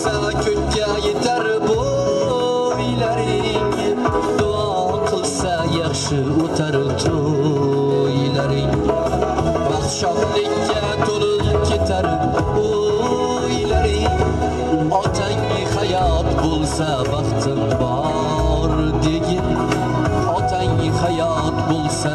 bo'lsa ko'kka yetar bo'ylaring duo qilsa yaxshi o'tar to'ylaring baxt shodlikka to'lib ketar o'ylaring otang hayot bo'lsa baxtim bor degin otang hayot bo'lsa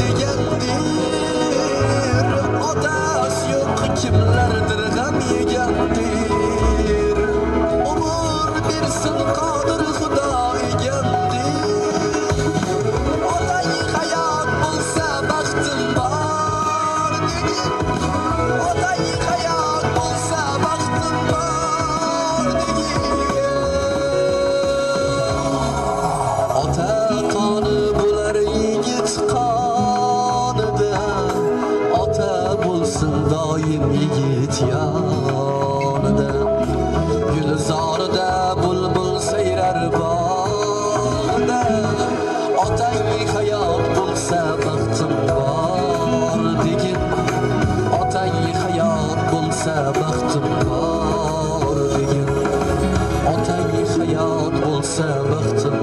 degandir otasi yo'q. Kimlardir g'am yegandir yigit yonida gulzorida bulbul sayrar bog'ida otang hayot bo'lsa baxtim bor degin otang hayot bo'lsa baxtim bor degin otang hayot bo'lsa baxtim